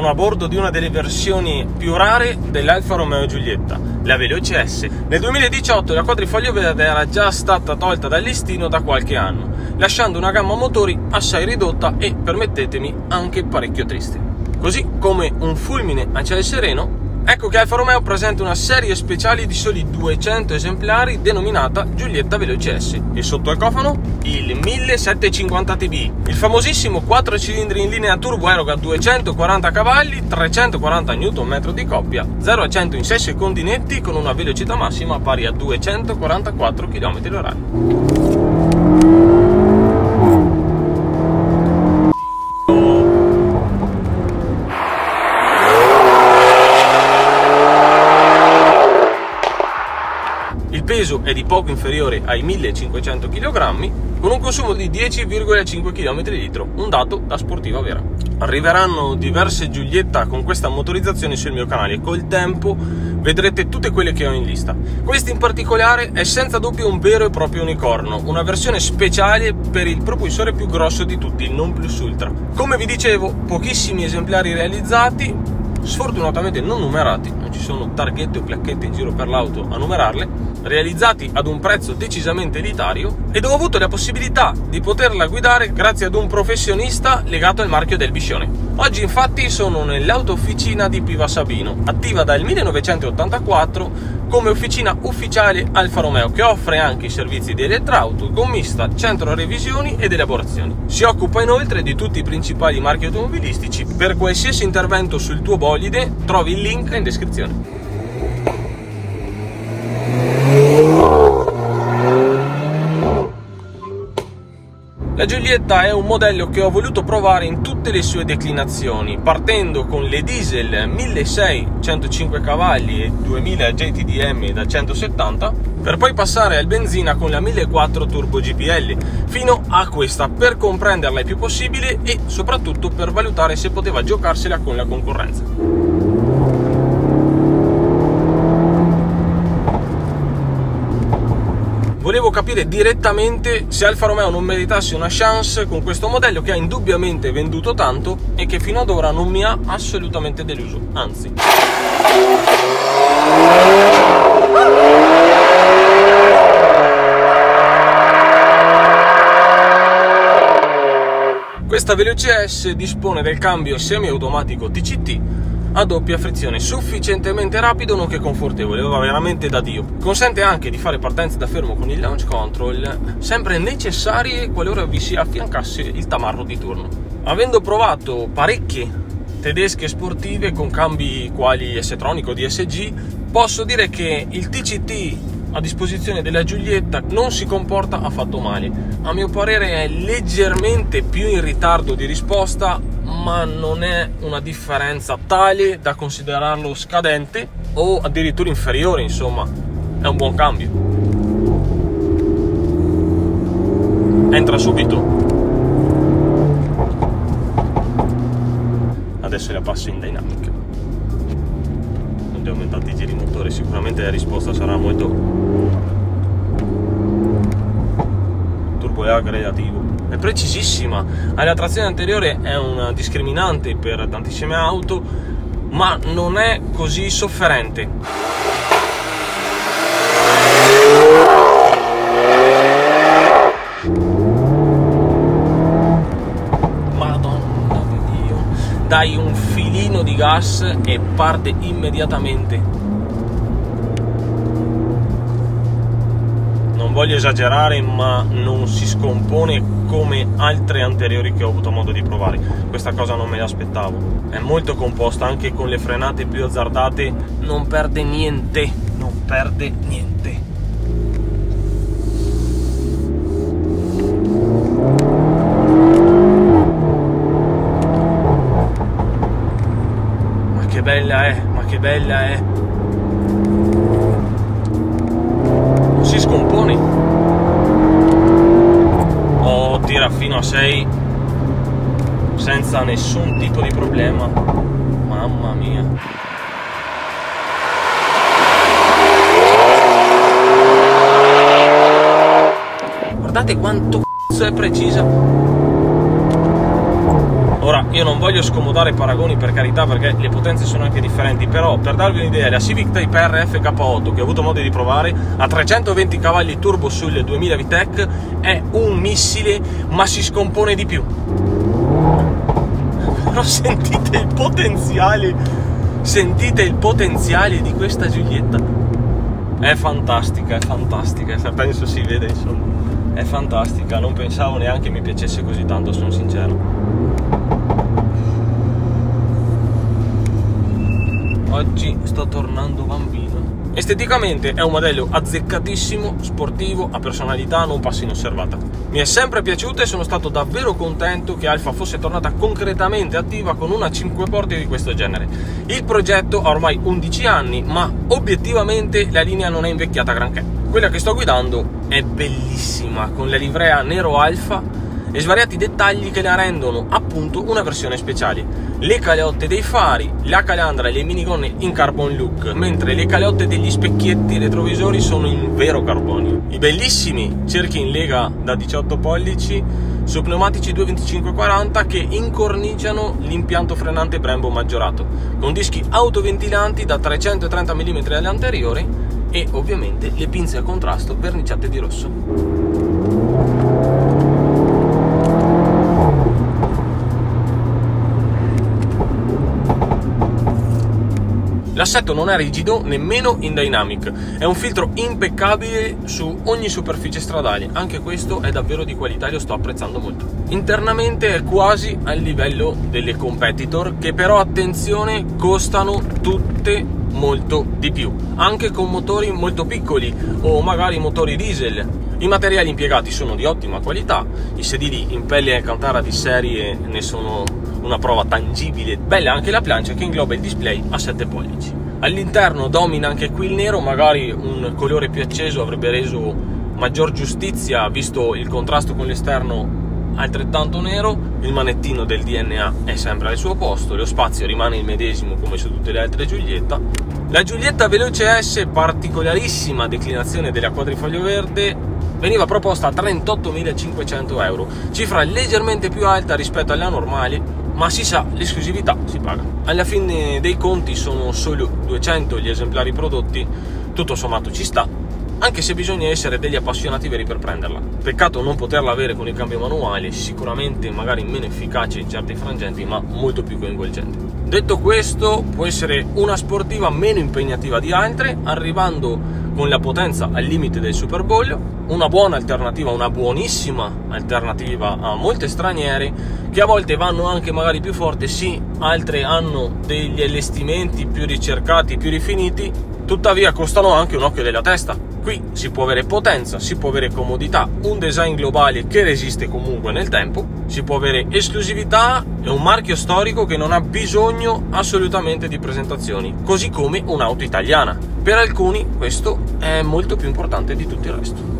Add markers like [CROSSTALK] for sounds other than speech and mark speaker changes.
Speaker 1: Sono a bordo di una delle versioni più rare dell'Alfa Romeo Giulietta, la Veloce S. Nel 2018 la quadrifoglio verde era già stata tolta dal listino da qualche anno, lasciando una gamma motori assai ridotta e, permettetemi, anche parecchio triste. Così come un fulmine a ciel sereno Ecco che Alfa Romeo presenta una serie speciale di soli 200 esemplari denominata Giulietta Veloce S e sotto al cofano il 1750 TB, il famosissimo 4 cilindri in linea turbo eroga 240 cavalli, 340 Nm di coppia, 0 a 100 in 6 secondi netti con una velocità massima pari a 244 km/h. È di poco inferiore ai 1500 kg con un consumo di 10,5 km litro, un dato da sportiva vera. Arriveranno diverse Giulietta con questa motorizzazione sul mio canale e col tempo vedrete tutte quelle che ho in lista. Questa in particolare è senza dubbio un vero e proprio unicorno, una versione speciale per il propulsore più grosso di tutti, il Non Plus Ultra. Come vi dicevo, pochissimi esemplari realizzati, sfortunatamente non numerati, non ci sono targhette o placchette in giro per l'auto a numerarle, realizzati ad un prezzo decisamente elitario ed ho avuto la possibilità di poterla guidare grazie ad un professionista legato al marchio del Biscione. Oggi infatti sono nell'autofficina di Piva Sabino, attiva dal 1984 come officina ufficiale Alfa Romeo che offre anche i servizi di elettrauto, gommista, centro revisioni ed elaborazioni. Si occupa inoltre di tutti i principali marchi automobilistici. Per qualsiasi intervento sul tuo bolide trovi il link in descrizione. La Giulietta è un modello che ho voluto provare in tutte le sue declinazioni, partendo con le diesel 1600 105 cavalli e 2000 JTDM da 170, per poi passare al benzina con la 1400 Turbo GPL, fino a questa per comprenderla il più possibile e soprattutto per valutare se poteva giocarsela con la concorrenza. Volevo capire direttamente se Alfa Romeo non meritasse una chance con questo modello che ha indubbiamente venduto tanto e che fino ad ora non mi ha assolutamente deluso, anzi. Questa Veloce S dispone del cambio semiautomatico TCT a doppia frizione, sufficientemente rapido nonché confortevole, va veramente da Dio. Consente anche di fare partenze da fermo con il launch control, sempre necessarie qualora vi si affiancasse il tamarro di turno. Avendo provato parecchie tedesche sportive con cambi quali S-Tronic o DSG, posso dire che il TCT a disposizione della Giulietta non si comporta affatto male. A mio parere è leggermente più in ritardo di risposta ma non è una differenza tale da considerarlo scadente o addirittura inferiore, insomma, è un buon cambio. Entra subito. Adesso la passo in dinamica. Quindi aumentati i giri motore, sicuramente la risposta sarà molto turbo e aggregativo è precisissima. La trazione anteriore è un discriminante per tantissime auto, ma non è così sofferente. Dai un filino di gas e parte immediatamente. non voglio esagerare, ma non si scompone come altre anteriori che ho avuto modo di provare. Questa cosa non me l'aspettavo. È molto composta, anche con le frenate più azzardate non perde niente, non perde niente. Ma che bella è, ma che bella è. 6 senza nessun tipo di problema. Mamma mia. Guardate quanto c***o è precisa Ora, io non voglio scomodare paragoni per carità perché le potenze sono anche differenti, però per darvi un'idea, la Civic Type R FK8 che ho avuto modo di provare a 320 cavalli turbo sul 2000 VTEC è un missile ma si scompone di più. [LAUGHS] Però sentite il potenziale, sentite il potenziale di questa Giulietta. È fantastica, è fantastica, penso si vede insomma. È fantastica, non pensavo neanche mi piacesse così tanto, sono sincero. oggi sto tornando bambino. Esteticamente è un modello azzeccatissimo, sportivo, a personalità non passa inosservata. Mi è sempre piaciuta e sono stato davvero contento che Alfa fosse tornata concretamente attiva con una 5 porte di questo genere. Il progetto ha ormai 11 anni, ma obiettivamente la linea non è invecchiata granché. Quella che sto guidando è bellissima, con la livrea nero Alfa e svariati dettagli che la rendono appunto una versione speciale. Le caleotte dei fari, la calandra e le minigonne in carbon look, mentre le caleotte degli specchietti retrovisori sono in vero carbonio. I bellissimi cerchi in lega da 18 pollici su pneumatici 225-40 che incorniciano l'impianto frenante Brembo maggiorato, con dischi autoventilanti da 330 mm all'anteriore e ovviamente le pinze a contrasto verniciate di rosso. L'assetto non è rigido nemmeno in dynamic, è un filtro impeccabile su ogni superficie stradale, anche questo è davvero di qualità e lo sto apprezzando molto. Internamente è quasi al livello delle competitor che però attenzione costano tutte molto di più, anche con motori molto piccoli o magari motori diesel. I materiali impiegati sono di ottima qualità, i sedili in pelle e cantara di serie ne sono una prova tangibile. Bella anche la plancia che ingloba il display a 7 pollici. All'interno domina anche qui il nero, magari un colore più acceso avrebbe reso maggior giustizia visto il contrasto con l'esterno altrettanto nero, il manettino del DNA è sempre al suo posto, lo spazio rimane il medesimo come su tutte le altre Giulietta. La Giulietta Veloce S, particolarissima declinazione della quadrifoglio verde, veniva proposta a 38.500 euro, cifra leggermente più alta rispetto alla normale ma si sa, l'esclusività si paga. Alla fine dei conti sono solo 200 gli esemplari prodotti, tutto sommato ci sta, anche se bisogna essere degli appassionati veri per prenderla. Peccato non poterla avere con il cambio manuale, sicuramente magari meno efficace in certi frangenti, ma molto più coinvolgente. Detto questo, può essere una sportiva meno impegnativa di altre, arrivando con la potenza al limite del Super Bowl, una buona alternativa, una buonissima alternativa a molte straniere che a volte vanno anche magari più forte, sì, altre hanno degli allestimenti più ricercati, più rifiniti, tuttavia costano anche un occhio della testa. Qui si può avere potenza, si può avere comodità, un design globale che resiste comunque nel tempo, si può avere esclusività e un marchio storico che non ha bisogno assolutamente di presentazioni, così come un'auto italiana. Per alcuni questo è molto più importante di tutto il resto.